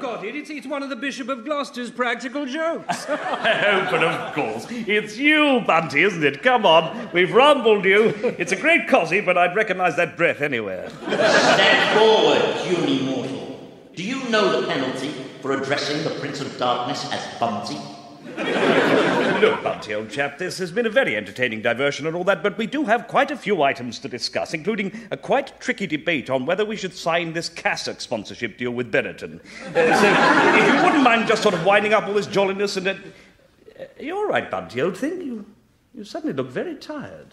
I've got it. It's, it's one of the Bishop of Gloucester's practical jokes. oh, but of course. It's you, Bunty, isn't it? Come on. We've rumbled you. It's a great cosy, but I'd recognise that breath anywhere. Step forward, puny mortal. Do you know the penalty for addressing the Prince of Darkness as Bunty? Look, Bunty, old chap, this has been a very entertaining diversion and all that, but we do have quite a few items to discuss, including a quite tricky debate on whether we should sign this Cassock sponsorship deal with Benetton. Uh, so, if you wouldn't mind just sort of winding up all this jolliness and... Uh, you're all right, Bunty, old thing. You, you suddenly look very tired.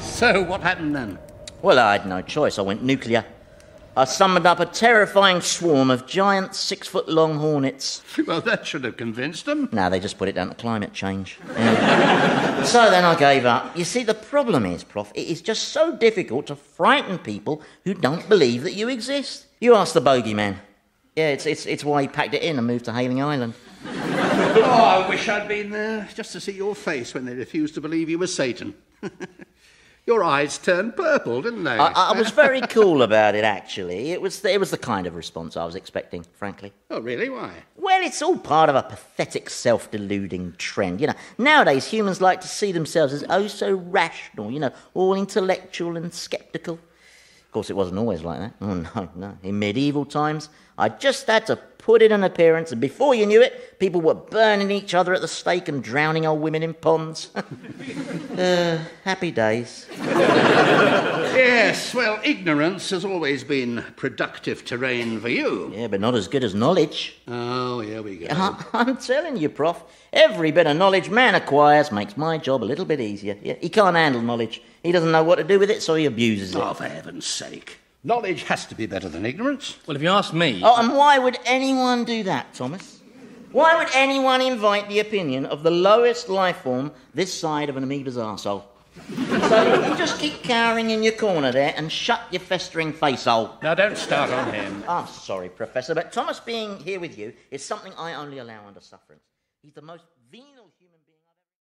So, what happened then? Well, I had no choice. I went nuclear. I summoned up a terrifying swarm of giant six foot long hornets. Well, that should have convinced them. No, they just put it down to climate change. Yeah. so then I gave up. You see, the problem is, Prof, it is just so difficult to frighten people who don't believe that you exist. You ask the bogeyman. Yeah, it's, it's, it's why he packed it in and moved to Hayling Island. oh, I wish I'd been there just to see your face when they refused to believe you were Satan. Your eyes turned purple, didn't they? I, I, was very cool about it, actually. It was, it was the kind of response I was expecting, frankly. Oh, really? Why? Well, it's all part of a pathetic self deluding trend. You know, nowadays humans like to see themselves as oh so rational, you know, all intellectual and sceptical. Of course, it wasn't always like that. Oh, no, no. In medieval times, I just had to put in an appearance, and before you knew it, people were burning each other at the stake and drowning old women in ponds. uh, happy days. yes, well, ignorance has always been productive terrain for you. Yeah, but not as good as knowledge. Oh, here we go. I- I'm telling you, Prof, every bit of knowledge man acquires makes my job a little bit easier. Yeah, he can't handle knowledge. He doesn't know what to do with it, so he abuses it. Oh, for heaven's sake. Knowledge has to be better than ignorance. well, if you ask me. Oh, and why would anyone do that, Thomas? Why would anyone invite the opinion of the lowest life form this side of an amoeba's arsehole? so you just keep cowering in your corner there and shut your festering face hole. Now, don't start on him. I'm sorry, Professor, but Thomas being here with you is something I only allow under sufferance. He's the most venal.